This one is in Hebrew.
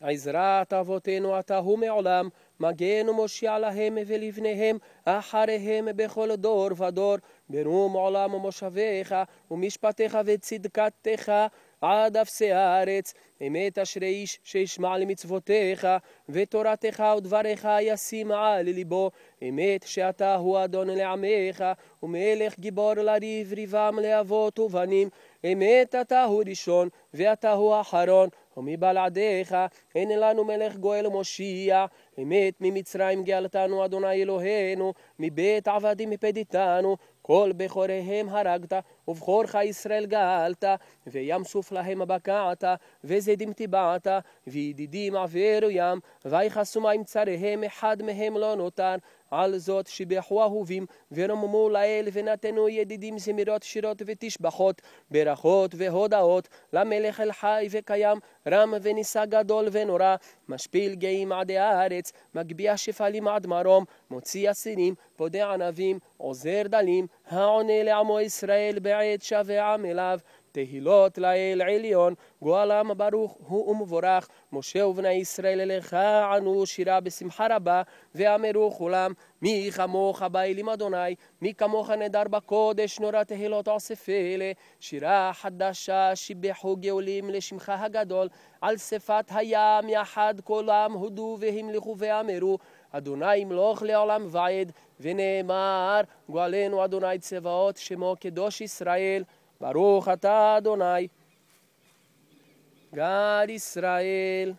עזרת אבותינו אתה הוא מעולם, מגן ומושיע להם ולבניהם, אחריהם בכל דור ודור, ברום עולם ומושביך, ומשפטיך וצדקתך, עד אפסי הארץ, אמת אשרי איש שישמע למצוותיך, ותורתך ודבריך ישים על ליבו, אמת שאתה הוא אדון לעמך, ומלך גיבור לריב ריבם לאבות ובנים, אמת אתה הוא ראשון, ואתה הוא אחרון, ומבלעדיך אין לנו מלך גואל ומושיע, אמת ממצרים גאלתנו אדוני אלוהינו, מבית עבדים מפדיתנו, כל בכוריהם הרגת, ובכורך ישראל גאלת, וים סוף להם בקעת, וזדים טבעת, וידידים עברו ים, ויכסו מים צריהם, אחד מהם לא נותר. על זאת שיבחו אהובים, ורוממו לאל, ונתנו ידידים זמירות שירות ותשבחות, ברכות והודאות, למלך אל חי וקיים, רם ונישא גדול ונורא, משפיל גאים עדי הארץ, מגביה שפלים עד מרום, מוציא אסירים, פודה ענבים, עוזר דלים, העונה לעמו ישראל בעת שווה עם אליו. תהילות לאל עליון, גואלם ברוך הוא ומבורך, משה ובני ישראל אליך ענו שירה בשמחה רבה, ואמרו כולם, מי כמוך באלים אדוני, מי כמוך נדר בקודש, נורא תהילות אוסף אלה, שירה חדשה שיבחו גאולים לשמך הגדול, על שפת הים יחד כולם הודו והמליכו ואמרו, אדוני ימלוך לעולם ועד, ונאמר, גואלנו אדוני צבאות, שמו קדוש ישראל. ברוך אתה אדוני, גד ישראל.